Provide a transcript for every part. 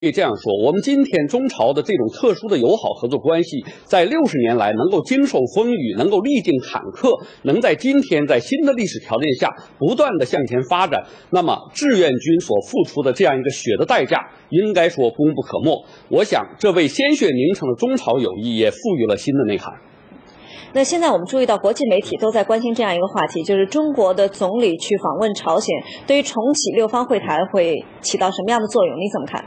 可以这样说，我们今天中朝的这种特殊的友好合作关系，在六十年来能够经受风雨，能够历尽坎坷，能在今天在新的历史条件下不断的向前发展，那么志愿军所付出的这样一个血的代价，应该说功不可没。我想，这为鲜血凝成的中朝友谊也赋予了新的内涵。那现在我们注意到，国际媒体都在关心这样一个话题，就是中国的总理去访问朝鲜，对于重启六方会谈会起到什么样的作用？你怎么看？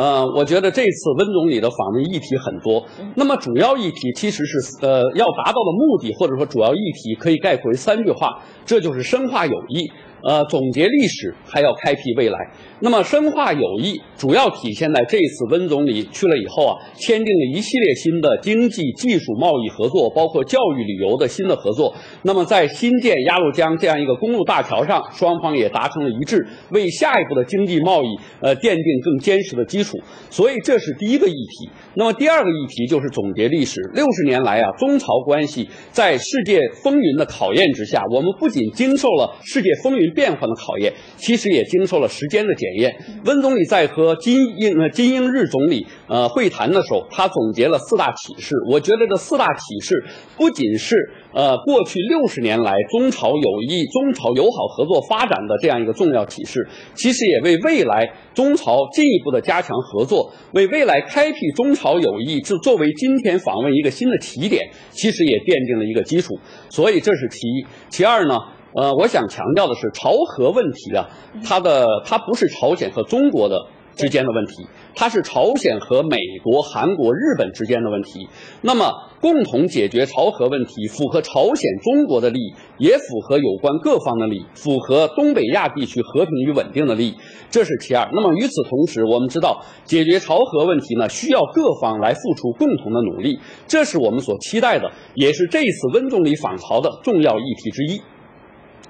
呃，我觉得这次温总理的访问议题很多，那么主要议题其实是呃要达到的目的，或者说主要议题可以概括为三句话，这就是深化友谊。呃，总结历史还要开辟未来。那么深化友谊，主要体现在这次温总理去了以后啊，签订了一系列新的经济、技术、贸易合作，包括教育、旅游的新的合作。那么在新建鸭绿江这样一个公路大桥上，双方也达成了一致，为下一步的经济贸易呃奠定更坚实的基础。所以这是第一个议题。那么第二个议题就是总结历史。六十年来啊，中朝关系在世界风云的考验之下，我们不仅经受了世界风云。变化的考验，其实也经受了时间的检验。温总理在和金英呃金英日总理呃会谈的时候，他总结了四大启示。我觉得这四大启示不仅是呃过去六十年来中朝友谊、中朝友好合作发展的这样一个重要启示，其实也为未来中朝进一步的加强合作，为未来开辟中朝友谊，就作为今天访问一个新的起点，其实也奠定了一个基础。所以这是其一。其二呢？呃，我想强调的是，朝核问题啊，它的它不是朝鲜和中国的之间的问题，它是朝鲜和美国、韩国、日本之间的问题。那么，共同解决朝核问题，符合朝鲜、中国的利益，也符合有关各方的利益，符合东北亚地区和平与稳定的利益，这是其二。那么与此同时，我们知道，解决朝核问题呢，需要各方来付出共同的努力，这是我们所期待的，也是这一次温总理访朝的重要议题之一。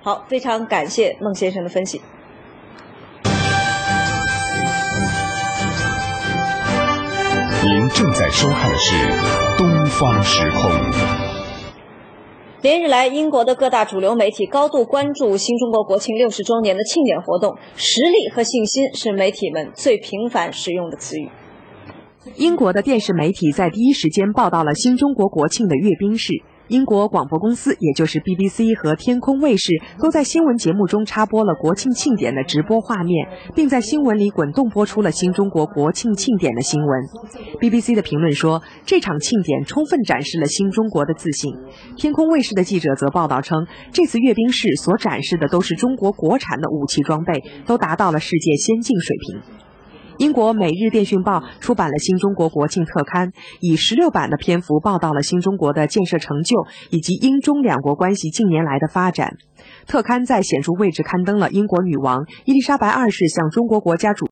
好，非常感谢孟先生的分析。您正在收看的是《东方时空》。连日来，英国的各大主流媒体高度关注新中国国庆六十周年的庆典活动，实力和信心是媒体们最频繁使用的词语。英国的电视媒体在第一时间报道了新中国国庆的阅兵式。英国广播公司，也就是 BBC 和天空卫视，都在新闻节目中插播了国庆庆典的直播画面，并在新闻里滚动播出了新中国国庆庆典的新闻。BBC 的评论说，这场庆典充分展示了新中国的自信。天空卫视的记者则报道称，这次阅兵式所展示的都是中国国产的武器装备，都达到了世界先进水平。英国《每日电讯报》出版了新中国国庆特刊，以十六版的篇幅报道了新中国的建设成就以及英中两国关系近年来的发展。特刊在显著位置刊登了英国女王伊丽莎白二世向中国国家主。